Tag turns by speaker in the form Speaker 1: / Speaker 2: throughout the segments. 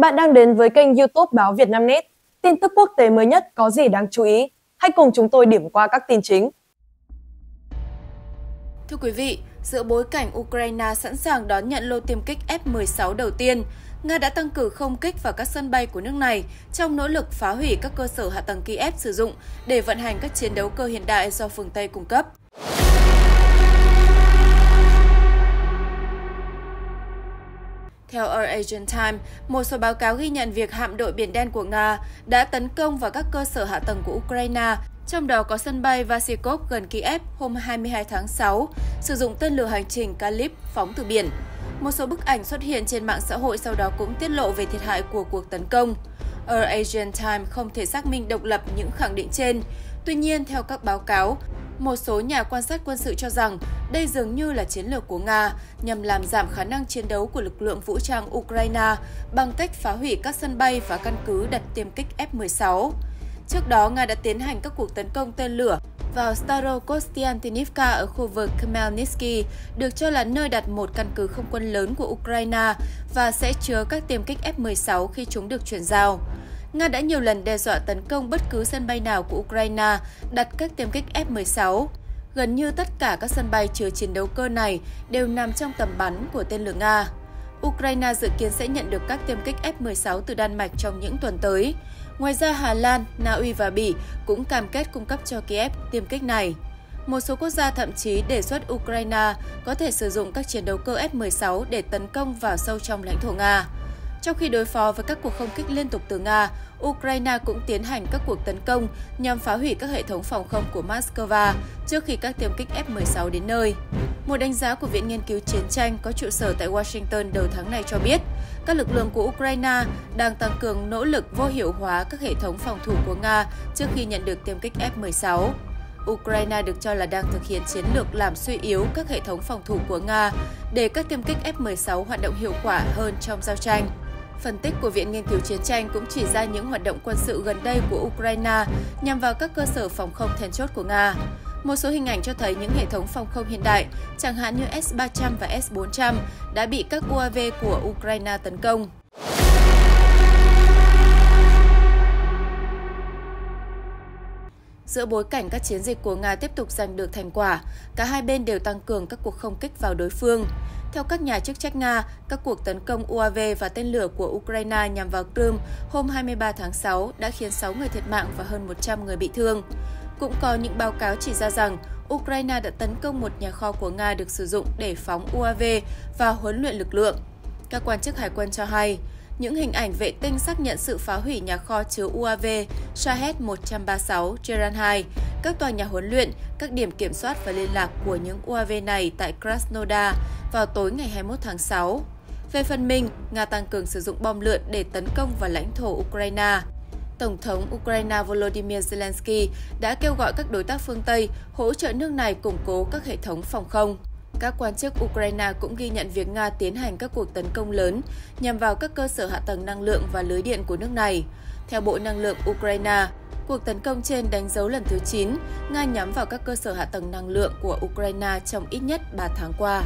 Speaker 1: Bạn đang đến với kênh YouTube Báo Việt Nam Net. Tin tức quốc tế mới nhất có gì đáng chú ý? Hãy cùng chúng tôi điểm qua các tin chính.
Speaker 2: Thưa quý vị, giữa bối cảnh Ukraine sẵn sàng đón nhận lô tiêm kích F-16 đầu tiên, Nga đã tăng cử không kích vào các sân bay của nước này trong nỗ lực phá hủy các cơ sở hạ tầng Kiev sử dụng để vận hành các chiến đấu cơ hiện đại do phương Tây cung cấp. Theo Asian Times, một số báo cáo ghi nhận việc hạm đội Biển Đen của Nga đã tấn công vào các cơ sở hạ tầng của Ukraine, trong đó có sân bay Vasikov gần Kiev hôm 22 tháng 6, sử dụng tên lửa hành trình Kalib phóng từ biển. Một số bức ảnh xuất hiện trên mạng xã hội sau đó cũng tiết lộ về thiệt hại của cuộc tấn công. Asian Times không thể xác minh độc lập những khẳng định trên. Tuy nhiên, theo các báo cáo, một số nhà quan sát quân sự cho rằng đây dường như là chiến lược của Nga nhằm làm giảm khả năng chiến đấu của lực lượng vũ trang Ukraine bằng cách phá hủy các sân bay và căn cứ đặt tiêm kích F-16. Trước đó, Nga đã tiến hành các cuộc tấn công tên lửa vào Starokostiantinivka ở khu vực Khmelnytsky, được cho là nơi đặt một căn cứ không quân lớn của Ukraine và sẽ chứa các tiêm kích F-16 khi chúng được chuyển giao. Nga đã nhiều lần đe dọa tấn công bất cứ sân bay nào của Ukraine đặt các tiêm kích F-16. Gần như tất cả các sân bay chứa chiến đấu cơ này đều nằm trong tầm bắn của tên lửa Nga. Ukraine dự kiến sẽ nhận được các tiêm kích F-16 từ Đan Mạch trong những tuần tới. Ngoài ra, Hà Lan, Na Uy và Bỉ cũng cam kết cung cấp cho Kiev tiêm kích này. Một số quốc gia thậm chí đề xuất Ukraine có thể sử dụng các chiến đấu cơ F-16 để tấn công vào sâu trong lãnh thổ Nga. Trong khi đối phó với các cuộc không kích liên tục từ Nga, Ukraine cũng tiến hành các cuộc tấn công nhằm phá hủy các hệ thống phòng không của Moscow trước khi các tiêm kích F-16 đến nơi. Một đánh giá của Viện Nghiên cứu Chiến tranh có trụ sở tại Washington đầu tháng này cho biết, các lực lượng của Ukraine đang tăng cường nỗ lực vô hiệu hóa các hệ thống phòng thủ của Nga trước khi nhận được tiêm kích F-16. Ukraine được cho là đang thực hiện chiến lược làm suy yếu các hệ thống phòng thủ của Nga để các tiêm kích F-16 hoạt động hiệu quả hơn trong giao tranh. Phân tích của Viện Nghiên cứu Chiến tranh cũng chỉ ra những hoạt động quân sự gần đây của Ukraine nhằm vào các cơ sở phòng không then chốt của Nga. Một số hình ảnh cho thấy những hệ thống phòng không hiện đại, chẳng hạn như S-300 và S-400, đã bị các UAV của Ukraine tấn công. Giữa bối cảnh các chiến dịch của Nga tiếp tục giành được thành quả, cả hai bên đều tăng cường các cuộc không kích vào đối phương. Theo các nhà chức trách Nga, các cuộc tấn công UAV và tên lửa của Ukraine nhằm vào Crimea hôm 23 tháng 6 đã khiến 6 người thiệt mạng và hơn 100 người bị thương. Cũng có những báo cáo chỉ ra rằng Ukraine đã tấn công một nhà kho của Nga được sử dụng để phóng UAV và huấn luyện lực lượng. Các quan chức hải quân cho hay, những hình ảnh vệ tinh xác nhận sự phá hủy nhà kho chứa UAV Shahed-136 Geran 2, các tòa nhà huấn luyện, các điểm kiểm soát và liên lạc của những UAV này tại Krasnodar vào tối ngày 21 tháng 6. Về phần mình, Nga tăng cường sử dụng bom lượn để tấn công vào lãnh thổ Ukraine. Tổng thống Ukraine Volodymyr Zelensky đã kêu gọi các đối tác phương Tây hỗ trợ nước này củng cố các hệ thống phòng không. Các quan chức Ukraine cũng ghi nhận việc Nga tiến hành các cuộc tấn công lớn nhằm vào các cơ sở hạ tầng năng lượng và lưới điện của nước này. Theo Bộ Năng lượng Ukraine, cuộc tấn công trên đánh dấu lần thứ 9 Nga nhắm vào các cơ sở hạ tầng năng lượng của Ukraine trong ít nhất 3 tháng qua.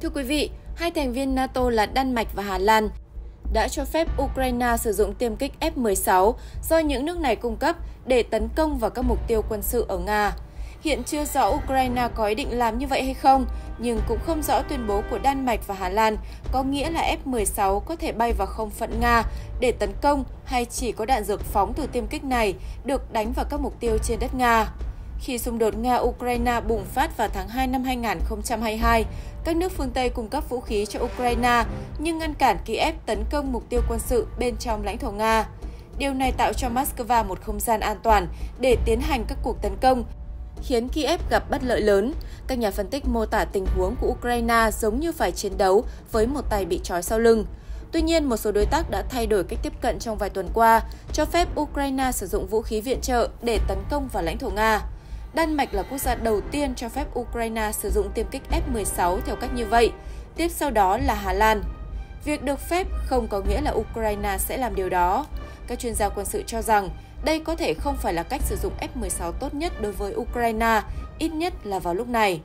Speaker 2: Thưa quý vị, hai thành viên NATO là Đan Mạch và Hà Lan đã cho phép Ukraine sử dụng tiêm kích F-16 do những nước này cung cấp để tấn công vào các mục tiêu quân sự ở Nga. Hiện chưa rõ Ukraine có ý định làm như vậy hay không, nhưng cũng không rõ tuyên bố của Đan Mạch và Hà Lan có nghĩa là F-16 có thể bay vào không phận Nga để tấn công hay chỉ có đạn dược phóng từ tiêm kích này được đánh vào các mục tiêu trên đất Nga. Khi xung đột Nga-Ukraine bùng phát vào tháng 2 năm 2022, các nước phương Tây cung cấp vũ khí cho Ukraine nhưng ngăn cản Kiev tấn công mục tiêu quân sự bên trong lãnh thổ Nga. Điều này tạo cho Moscow một không gian an toàn để tiến hành các cuộc tấn công, khiến Kiev gặp bất lợi lớn. Các nhà phân tích mô tả tình huống của Ukraine giống như phải chiến đấu với một tay bị trói sau lưng. Tuy nhiên, một số đối tác đã thay đổi cách tiếp cận trong vài tuần qua, cho phép Ukraine sử dụng vũ khí viện trợ để tấn công vào lãnh thổ Nga. Đan Mạch là quốc gia đầu tiên cho phép Ukraine sử dụng tiêm kích F-16 theo cách như vậy, tiếp sau đó là Hà Lan. Việc được phép không có nghĩa là Ukraine sẽ làm điều đó. Các chuyên gia quân sự cho rằng đây có thể không phải là cách sử dụng F-16 tốt nhất đối với Ukraine, ít nhất là vào lúc này.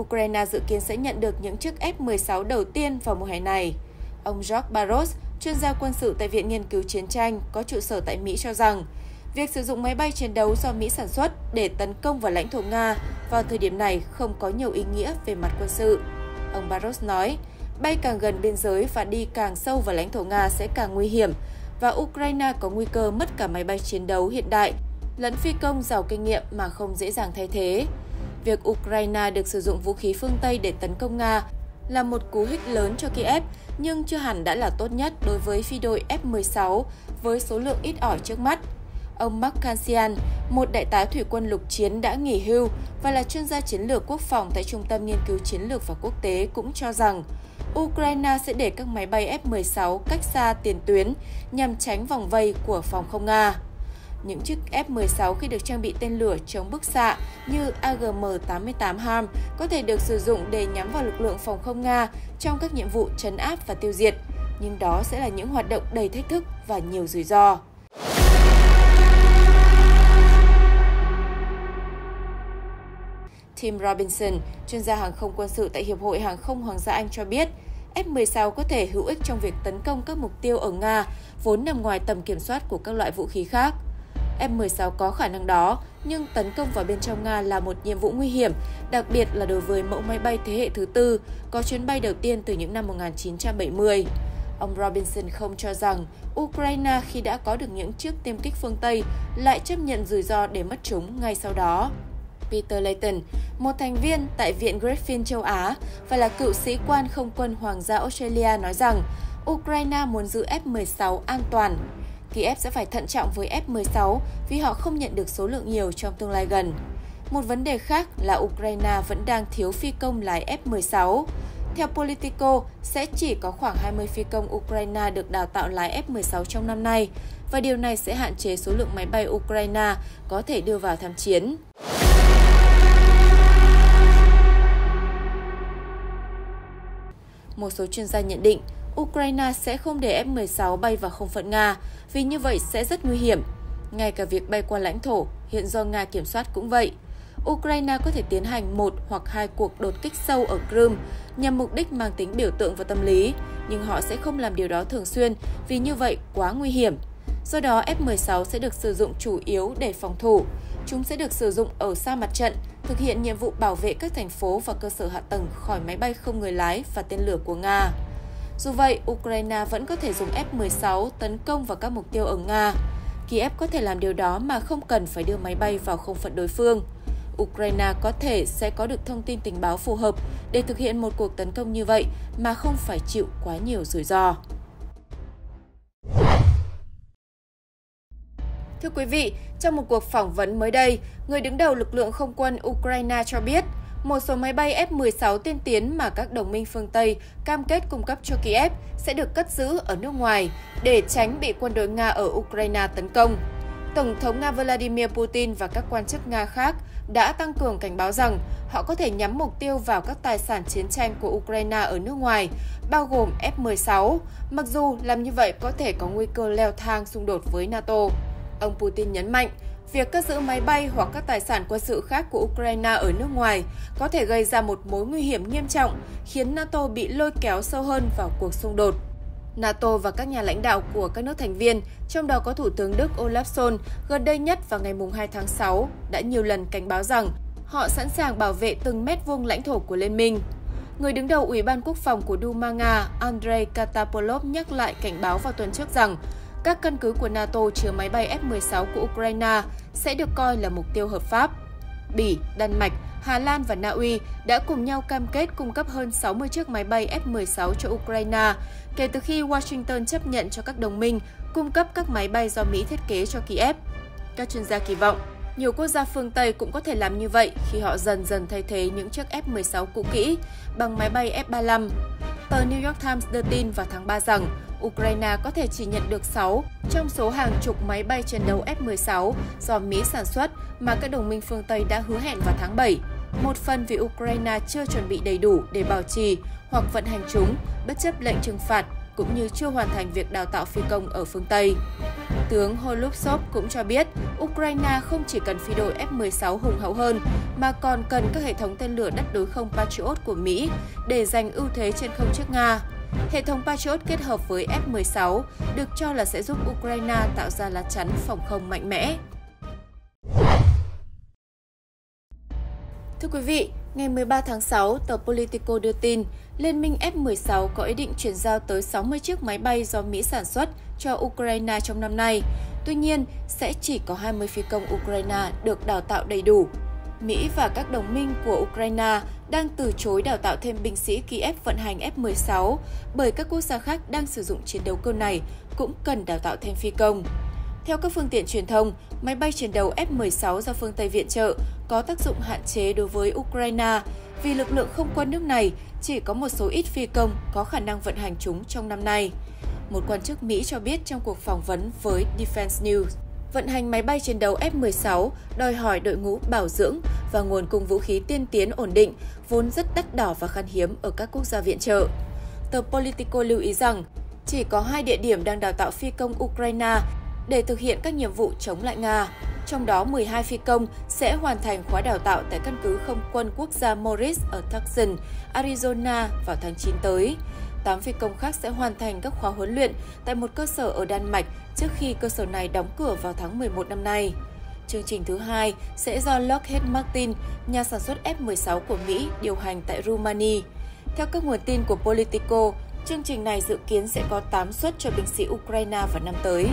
Speaker 2: Ukraine dự kiến sẽ nhận được những chiếc F-16 đầu tiên vào mùa hè này. Ông Jacques Barros, chuyên gia quân sự tại Viện Nghiên cứu Chiến tranh có trụ sở tại Mỹ cho rằng, việc sử dụng máy bay chiến đấu do Mỹ sản xuất để tấn công vào lãnh thổ Nga vào thời điểm này không có nhiều ý nghĩa về mặt quân sự. Ông Barros nói, bay càng gần biên giới và đi càng sâu vào lãnh thổ Nga sẽ càng nguy hiểm, và Ukraine có nguy cơ mất cả máy bay chiến đấu hiện đại lẫn phi công giàu kinh nghiệm mà không dễ dàng thay thế. Việc Ukraine được sử dụng vũ khí phương Tây để tấn công Nga là một cú hích lớn cho Kiev, nhưng chưa hẳn đã là tốt nhất đối với phi đội F-16 với số lượng ít ỏi trước mắt. Ông Mark Kansian, một đại tá thủy quân lục chiến đã nghỉ hưu và là chuyên gia chiến lược quốc phòng tại Trung tâm Nghiên cứu Chiến lược và Quốc tế cũng cho rằng Ukraine sẽ để các máy bay F-16 cách xa tiền tuyến nhằm tránh vòng vây của phòng không Nga. Những chiếc F-16 khi được trang bị tên lửa chống bức xạ như AGM-88 HARM có thể được sử dụng để nhắm vào lực lượng phòng không Nga trong các nhiệm vụ trấn áp và tiêu diệt, nhưng đó sẽ là những hoạt động đầy thách thức và nhiều rủi ro. Tim Robinson, chuyên gia hàng không quân sự tại Hiệp hội Hàng không Hoàng gia Anh cho biết, F-16 có thể hữu ích trong việc tấn công các mục tiêu ở Nga, vốn nằm ngoài tầm kiểm soát của các loại vũ khí khác. F-16 có khả năng đó, nhưng tấn công vào bên trong Nga là một nhiệm vụ nguy hiểm, đặc biệt là đối với mẫu máy bay thế hệ thứ tư, có chuyến bay đầu tiên từ những năm 1970. Ông Robinson không cho rằng Ukraine khi đã có được những chiếc tiêm kích phương Tây lại chấp nhận rủi ro để mất chúng ngay sau đó. Peter Layton, một thành viên tại Viện Griffin châu Á và là cựu sĩ quan không quân Hoàng gia Australia nói rằng Ukraine muốn giữ F-16 an toàn. Kiev sẽ phải thận trọng với F-16 vì họ không nhận được số lượng nhiều trong tương lai gần. Một vấn đề khác là Ukraine vẫn đang thiếu phi công lái F-16. Theo Politico, sẽ chỉ có khoảng 20 phi công Ukraine được đào tạo lái F-16 trong năm nay, và điều này sẽ hạn chế số lượng máy bay Ukraine có thể đưa vào tham chiến. Một số chuyên gia nhận định Ukraine sẽ không để F-16 bay vào không phận Nga vì như vậy sẽ rất nguy hiểm. Ngay cả việc bay qua lãnh thổ hiện do Nga kiểm soát cũng vậy. Ukraine có thể tiến hành một hoặc hai cuộc đột kích sâu ở Crimea nhằm mục đích mang tính biểu tượng và tâm lý, nhưng họ sẽ không làm điều đó thường xuyên vì như vậy quá nguy hiểm. Do đó, F-16 sẽ được sử dụng chủ yếu để phòng thủ. Chúng sẽ được sử dụng ở xa mặt trận, thực hiện nhiệm vụ bảo vệ các thành phố và cơ sở hạ tầng khỏi máy bay không người lái và tên lửa của Nga. Dù vậy, Ukraine vẫn có thể dùng F-16 tấn công vào các mục tiêu ở Nga. Kiev có thể làm điều đó mà không cần phải đưa máy bay vào không phận đối phương. Ukraine có thể sẽ có được thông tin tình báo phù hợp để thực hiện một cuộc tấn công như vậy mà không phải chịu quá nhiều rủi ro. Thưa quý vị, trong một cuộc phỏng vấn mới đây, người đứng đầu lực lượng không quân Ukraine cho biết một số máy bay F-16 tiên tiến mà các đồng minh phương Tây cam kết cung cấp cho Kiev sẽ được cất giữ ở nước ngoài để tránh bị quân đội Nga ở Ukraine tấn công. Tổng thống Nga Vladimir Putin và các quan chức Nga khác đã tăng cường cảnh báo rằng họ có thể nhắm mục tiêu vào các tài sản chiến tranh của Ukraine ở nước ngoài, bao gồm F-16, mặc dù làm như vậy có thể có nguy cơ leo thang xung đột với NATO. Ông Putin nhấn mạnh, việc cất giữ máy bay hoặc các tài sản quân sự khác của Ukraine ở nước ngoài có thể gây ra một mối nguy hiểm nghiêm trọng, khiến NATO bị lôi kéo sâu hơn vào cuộc xung đột. NATO và các nhà lãnh đạo của các nước thành viên, trong đó có Thủ tướng Đức Olaf Scholz, gần đây nhất vào ngày 2 tháng 6, đã nhiều lần cảnh báo rằng họ sẵn sàng bảo vệ từng mét vuông lãnh thổ của Liên minh. Người đứng đầu Ủy ban Quốc phòng của Duma Nga, Andrei Katapolov nhắc lại cảnh báo vào tuần trước rằng các căn cứ của NATO chứa máy bay F-16 của Ukraine sẽ được coi là mục tiêu hợp pháp. Bỉ, Đan Mạch, Hà Lan và Na Uy đã cùng nhau cam kết cung cấp hơn 60 chiếc máy bay F-16 cho Ukraine kể từ khi Washington chấp nhận cho các đồng minh cung cấp các máy bay do Mỹ thiết kế cho Kiev. Các chuyên gia kỳ vọng, nhiều quốc gia phương Tây cũng có thể làm như vậy khi họ dần dần thay thế những chiếc F-16 cũ kỹ bằng máy bay F-35. Tờ New York Times đưa tin vào tháng 3 rằng Ukraine có thể chỉ nhận được 6 trong số hàng chục máy bay chiến đấu F-16 do Mỹ sản xuất mà các đồng minh phương Tây đã hứa hẹn vào tháng 7. Một phần vì Ukraine chưa chuẩn bị đầy đủ để bảo trì hoặc vận hành chúng bất chấp lệnh trừng phạt cũng như chưa hoàn thành việc đào tạo phi công ở phương Tây. Tướng Holubsov cũng cho biết Ukraine không chỉ cần phi đội F-16 hùng hậu hơn, mà còn cần các hệ thống tên lửa đất đối không Patriot của Mỹ để giành ưu thế trên không trước Nga. Hệ thống Patriot kết hợp với F-16 được cho là sẽ giúp Ukraine tạo ra lá chắn phòng không mạnh mẽ. Thưa quý vị, ngày 13 tháng 6, tờ Politico đưa tin Liên minh F-16 có ý định chuyển giao tới 60 chiếc máy bay do Mỹ sản xuất cho Ukraine trong năm nay. Tuy nhiên, sẽ chỉ có 20 phi công Ukraine được đào tạo đầy đủ. Mỹ và các đồng minh của Ukraine đang từ chối đào tạo thêm binh sĩ Kiev vận hành F-16 bởi các quốc gia khác đang sử dụng chiến đấu cơ này cũng cần đào tạo thêm phi công. Theo các phương tiện truyền thông, máy bay chiến đấu F-16 do phương Tây viện trợ có tác dụng hạn chế đối với Ukraine vì lực lượng không quân nước này chỉ có một số ít phi công có khả năng vận hành chúng trong năm nay. Một quan chức Mỹ cho biết trong cuộc phỏng vấn với Defense News, vận hành máy bay chiến đấu F-16 đòi hỏi đội ngũ bảo dưỡng và nguồn cung vũ khí tiên tiến ổn định, vốn rất đắt đỏ và khan hiếm ở các quốc gia viện trợ. Tờ Politico lưu ý rằng, chỉ có hai địa điểm đang đào tạo phi công Ukraine để thực hiện các nhiệm vụ chống lại Nga. Trong đó, 12 phi công sẽ hoàn thành khóa đào tạo tại căn cứ không quân quốc gia Morris ở Tucson, Arizona vào tháng 9 tới. 8 phi công khác sẽ hoàn thành các khóa huấn luyện tại một cơ sở ở Đan Mạch trước khi cơ sở này đóng cửa vào tháng 11 năm nay. Chương trình thứ hai sẽ do Lockheed Martin, nhà sản xuất F-16 của Mỹ, điều hành tại Rumani. Theo các nguồn tin của Politico, chương trình này dự kiến sẽ có 8 suất cho binh sĩ Ukraine vào năm tới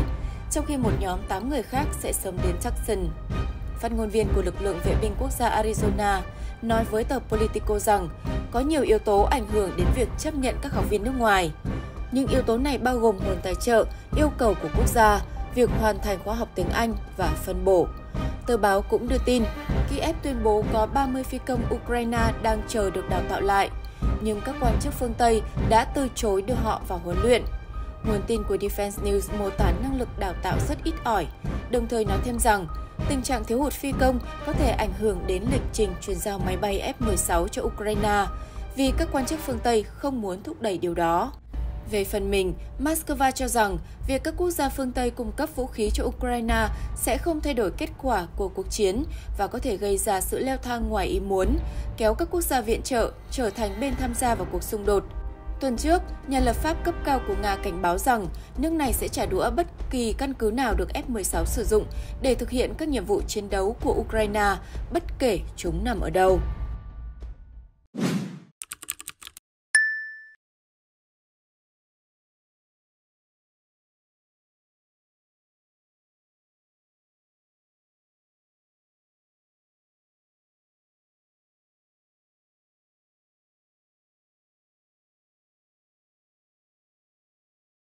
Speaker 2: trong khi một nhóm 8 người khác sẽ sớm đến Jackson. Phát ngôn viên của lực lượng vệ binh quốc gia Arizona nói với tờ Politico rằng có nhiều yếu tố ảnh hưởng đến việc chấp nhận các học viên nước ngoài. Những yếu tố này bao gồm nguồn tài trợ, yêu cầu của quốc gia, việc hoàn thành khóa học tiếng Anh và phân bổ. Tờ báo cũng đưa tin, Kiev tuyên bố có 30 phi công Ukraine đang chờ được đào tạo lại, nhưng các quan chức phương Tây đã từ chối đưa họ vào huấn luyện. Nguồn tin của Defense News mô tả năng lực đào tạo rất ít ỏi, đồng thời nói thêm rằng tình trạng thiếu hụt phi công có thể ảnh hưởng đến lịch trình chuyển giao máy bay F-16 cho Ukraine vì các quan chức phương Tây không muốn thúc đẩy điều đó. Về phần mình, Moscow cho rằng việc các quốc gia phương Tây cung cấp vũ khí cho Ukraine sẽ không thay đổi kết quả của cuộc chiến và có thể gây ra sự leo thang ngoài ý muốn, kéo các quốc gia viện trợ trở thành bên tham gia vào cuộc xung đột Tuần trước, nhà lập pháp cấp cao của Nga cảnh báo rằng nước này sẽ trả đũa bất kỳ căn cứ nào được F-16 sử dụng để thực hiện các nhiệm vụ chiến đấu của Ukraine, bất kể chúng nằm ở đâu.